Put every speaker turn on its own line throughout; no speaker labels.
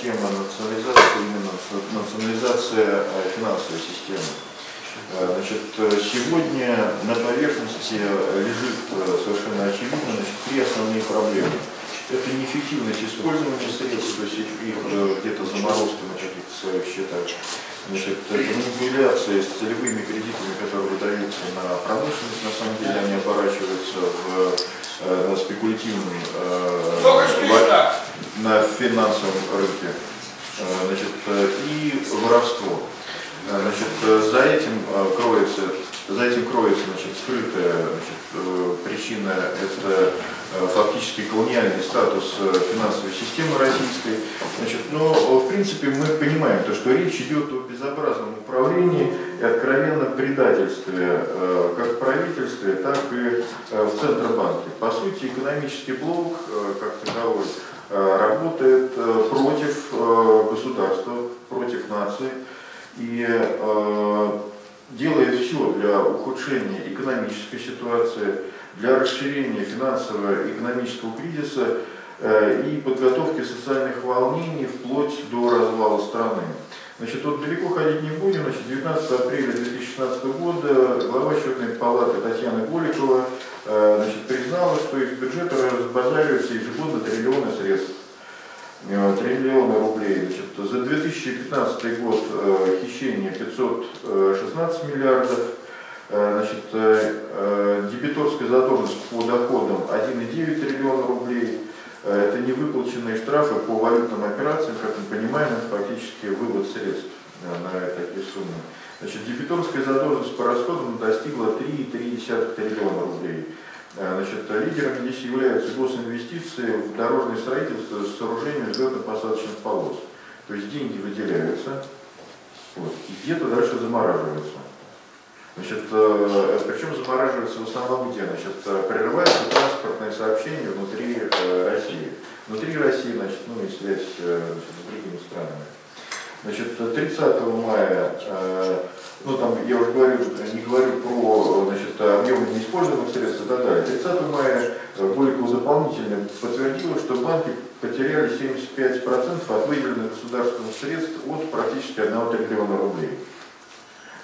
тема национализации, именно национализация финансовой системы. Значит, сегодня на поверхности лежит совершенно очевидно значит, три основные проблемы. Это неэффективность использования средств, то есть их где-то заморозка на каких-то своих счетах. Значит, манипуляции с целевыми кредитами, которые выдаются на промышленность, на самом деле они оборачиваются в э, на спекулятивном э, на финансовом рынке. Э, значит, и воровство. Значит, за этим кроется, за этим кроется значит, скрытая значит, причина это Э, фактически колониальный статус э, финансовой системы российской. Значит, но в принципе мы понимаем, то, что речь идет о безобразном управлении и откровенном предательстве э, как в правительстве, так и в Центробанке. По сути, экономический блок как таковой работает против государства, против нации и делает все для ухудшения экономической ситуации, для расширения финансового экономического кризиса э, и подготовки социальных волнений вплоть до развала страны. Значит, вот далеко ходить не будем. Значит, 19 апреля 2016 года глава счетной палаты Татьяна Голикова э, значит, признала, что из бюджета разбазариваются ежегодно триллионы средств. Э, триллионы рублей. Значит, за 2015 год хищение 516 миллиардов, Э, значит, э, э, дебиторская задолженность по доходам 1,9 триллиона рублей. Это невыплаченные штрафы по валютным операциям, как мы понимаем, это фактически вывод средств на такие суммы. Значит, дебиторская задолженность по расходам достигла 3,3 триллиона рублей. Значит, лидерами здесь являются госинвестиции в дорожное строительство с сооружением взлетно-посадочных полос. То есть деньги выделяются, вот, и где-то дальше замораживаются. Значит, э, причем замораживается в основном где? Значит, э, прерывается транспортное сообщение внутри э, России. Внутри России, значит, ну и связь значит, с другими странами. Значит, 30 мая, ну там я уже говорю, не говорю про значит, объемы неиспользованных средств и так далее. 30 мая Голикова дополнительно подтвердила, что банки потеряли 75% от выделенных государственных средств от практически 1 триллиона рублей.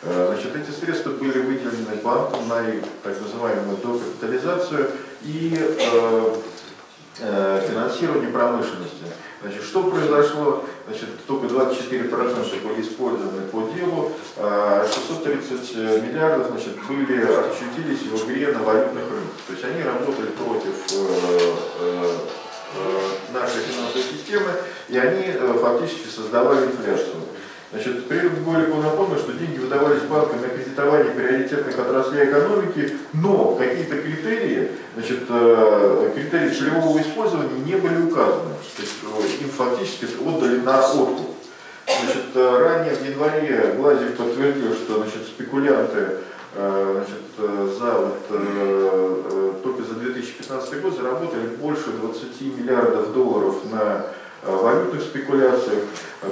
Э, значит, эти средства были выделены банком на их так называемую докапитализацию и э, э, финансирование промышленности. Значит, что произошло? Значит, только 24% были использованы по делу, 630 э, миллиардов значит, были, очутились в игре на валютных рынках. То есть они работали против э, нашей финансовой системы, и они фактически создавали инфляцию. Значит, при этом Голикову напомню, что деньги выдавались банкам на кредитование приоритетных отраслей экономики, но какие-то критерии, значит, э, критерии целевого использования не были указаны. То есть э, им фактически отдали на откуп. Значит, э, ранее в январе Глазев подтвердил, что значит, спекулянты значит, за, вот, только за 2015 год заработали больше 20 миллиардов долларов на валютных спекуляциях.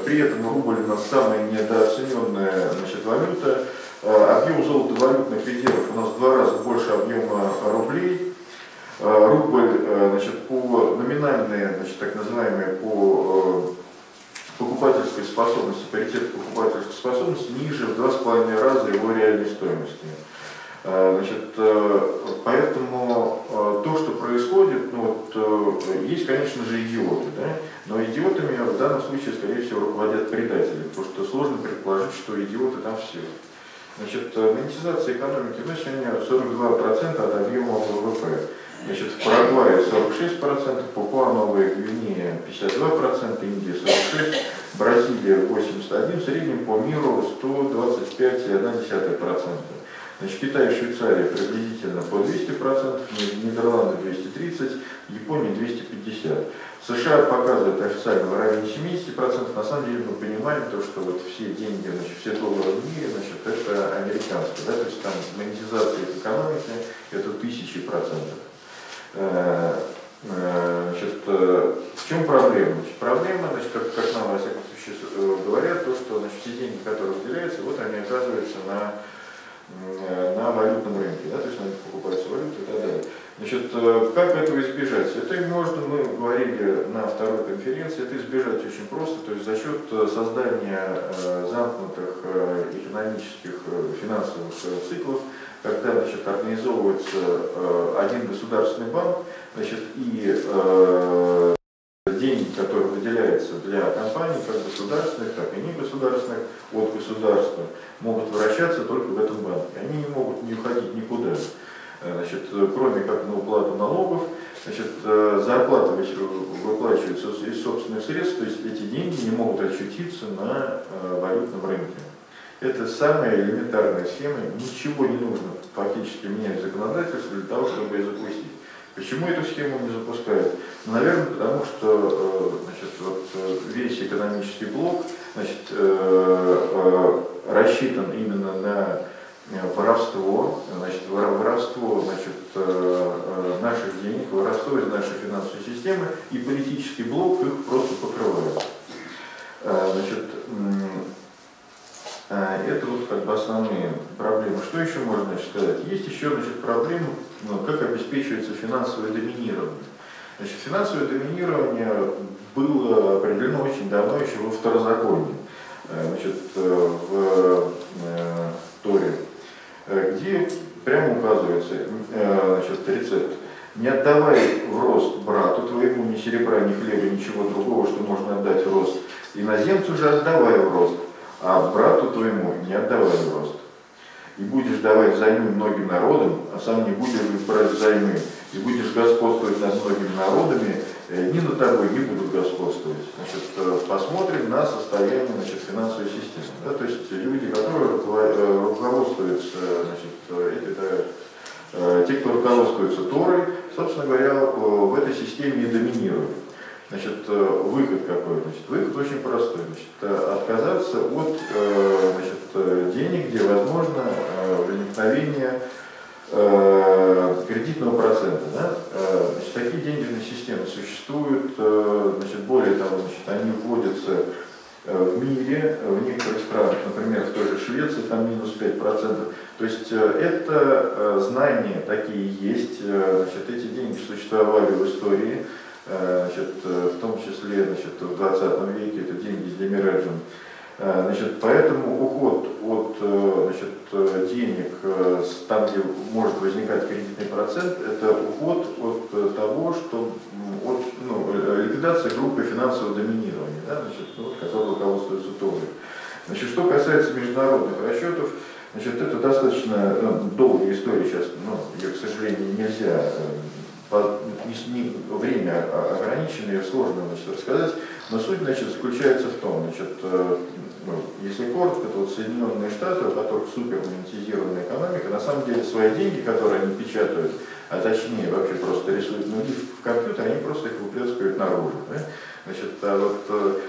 При этом рубль у нас самая недооцененная значит, валюта. Объем золото-валютных резервов у нас в два раза больше объема рублей. Рубль значит, по номинальные, значит, так называемые по покупательской способности, паритет покупательской способности ниже в два с половиной раза его реальной стоимости. Значит, поэтому то, что происходит, ну, вот, есть, конечно же, идиоты, да? Но идиотами в данном случае, скорее всего, руководят предатели, потому что сложно предположить, что идиоты там все. Значит, э, монетизация экономики нас сегодня 42% от объема ВВП. Значит, в Парагвае 46%, Папуа Новая Гвинея 52%, Индия 46%, Бразилия 81%, в среднем по миру 125,1%. Значит, Китай и Швейцария приблизительно по 200%, Нидерланды 230%, Япония 250%. США показывают официально в районе 70%, на самом деле мы понимаем то, что вот все деньги, значит, все доллары в мире, значит, это американские, да, то есть там монетизация экономики это тысячи процентов. Э, э, значит, э, в чем проблема? Значит, проблема, значит, как, как нам во всяком случае говорят, то, что значит, все деньги, которые выделяются, вот они оказываются на, на валютном рынке, да, то есть на них валюты и так далее. Значит, э, как этого избежать? Это можно, мы говорили на второй конференции, это избежать очень просто, то есть за счет э, создания э, замкнутых экономических, финансовых циклов, когда значит, организовывается один государственный банк, значит, и которые выделяются для компаний, как государственных, так и негосударственных, от государства, могут вращаться только в этом банке. Они не могут не уходить никуда. Э, значит, кроме как на уплату налогов, значит, э, зарплаты выплачиваются из собственных средств, то есть эти деньги не могут очутиться на э, валютном рынке. Это самая элементарная схема, ничего не нужно фактически менять законодательство для того, чтобы ее запустить. Почему эту схему не запускают? Ну, наверное, потому что значит, вот, весь экономический блок значит, рассчитан именно на воровство, значит, воровство значит, э, э, наших денег, воровство из нашей финансовой системы, и политический блок их просто покрывает. Э, значит, это вот как бы основные еще можно значит, сказать? Есть еще значит, проблема, ну, как обеспечивается финансовое доминирование. Значит, финансовое доминирование было определено очень давно, еще во второзаконии. Значит, в Торе Э, где прямо указывается э, значит, рецепт. Не отдавай в рост брату твоему ни серебра, ни хлеба, ничего другого, что можно отдать в рост. Иноземцу же отдавай в рост, а брату твоему не отдавай в рост. И будешь давать взаймы многим народам, а сам не будешь брать взаймы, и будешь господствовать над многими народами, Э, ни над тобой не будут господствовать. Значит, э, посмотрим на состояние значит, финансовой системы. Да, то есть люди, которые э, руководствуются, значит, да, те, кто руководствуется Торой, собственно говоря, в этой системе и доминируют. Значит, выход какой? Значит, выход очень простой. Значит, отказаться от значит, денег, где возможно возникновение кредитного процента. Да? Значит, такие денежные системы существуют, э, значит, более того, значит, они вводятся э, в мире, в некоторых странах, например, в той же Швеции, там минус 5%. То есть э, это знания такие есть, значит, эти деньги существовали в истории, значит, числе значит, в 20 веке, это деньги с демиреджем. Значит, поэтому уход от значит, денег там, где может возникать кредитный процент, это уход от того, что от ну, э, ликвидация группы финансового доминирования, да, значит, ну, которой руководствуется тоже. Значит, что касается международных расчетов, значит, это достаточно ну, долгая история сейчас, ну, ее, к сожалению, нельзя, э, время ограничено, ее сложно значит, рассказать, но суть значит, заключается в том, значит, э, ну, если коротко, то вот Соединенные Штаты, у которых супермонетизированная экономика, на самом деле свои деньги, которые они печатают, а точнее вообще просто рисуют нули в компьютер, они просто их выплескивают наружу. Да? Значит, а вот э,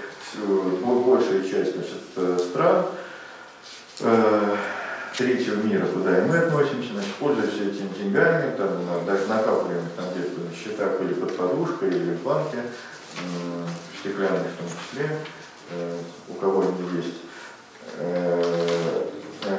большая часть значит, э, стран третьего мира, куда и мы относимся, значит, пользуются этими деньгами, там, накапливаем там где-то на счетах или под подушкой, или в банке, э, стеклянных в том числе, э, у кого они есть. Э,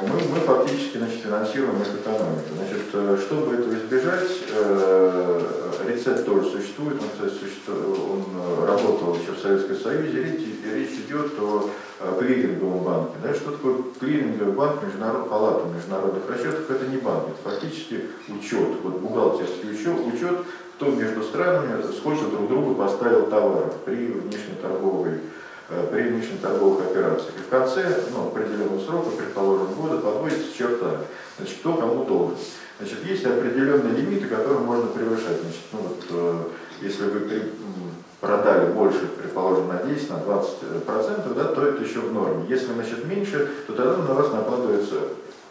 мы, мы фактически значит, финансируем эту экономику. Значит, э, чтобы этого избежать, э, рецепт тоже существует, он, кстати, существует, он работал еще в Советском Союзе, речь, речь идет о клиринговом банке. Да? Что такое клиринговый банк международ, палата международных расчетов? Это не банк, это фактически учет, вот бухгалтерский учет, учет кто между странами сколько друг другу поставил товаров при внешнеторговой Э, при внешнеторговых операциях. И в конце ну, определенного срока, предположим, года, подводится черта, значит, кто кому должен. Значит, есть определенные лимиты, которые можно превышать. Значит, ну, вот, э, если вы продали больше, предположим, на 10, на 20 процентов, да, то это еще в норме. Если значит, меньше, то тогда на вас накладывается,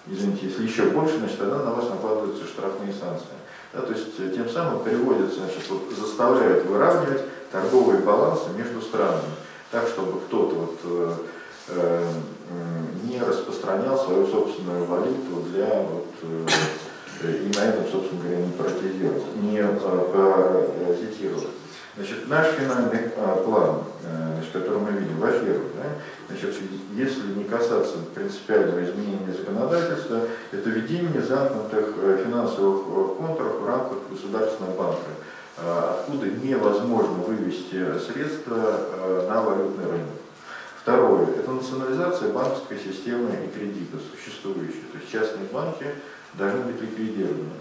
извините, если еще больше, значит, тогда на вас накладываются штрафные санкции. Да, то есть э, тем самым приводится, значит, вот, заставляют выравнивать торговые балансы между странами так, чтобы кто-то вот, э, э, не распространял свою собственную валюту для вот, э, и на этом, собственно говоря, не паразитировал, не паразитировал. Значит, наш финальный план, значит, который мы видим, во-первых, да, Значит, если не касаться принципиального изменения законодательства, это введение замкнутых э, финансовых э, контуров в рамках государственного банка, э, откуда невозможно вывести средства на валютный рынок. Второе – это национализация банковской системы и кредита существующей. То есть частные банки должны быть ликвидированы.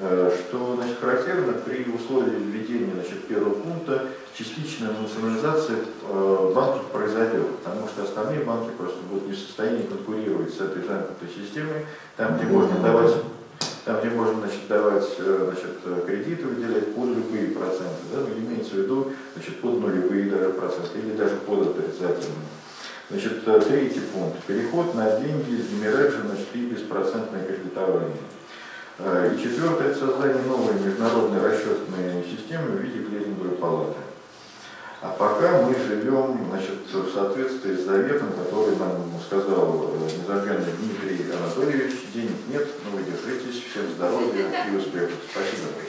Э, что значит, характерно при условии введения значит, первого пункта частичная национализация э, банков произойдет, потому что остальные банки просто будут не в состоянии конкурировать с этой замкнутой системой, там, где можно давать там, где можно значит, давать э, значит, кредиты, выделять под любые проценты, да, но имеется в виду значит, под нулевые даже проценты или даже под отрицательные. Значит, третий пункт. Переход на деньги из демиреджа значит, и беспроцентное кредитование. Э, и четвертое – это создание новой международной расчетной системы в виде клиринговой палаты. А пока мы живем значит, в соответствии с заветом, который нам сказал э, незабвенный Дмитрий Анатольевич. Денег нет, но вы держитесь. Всем здоровья и успехов. Спасибо.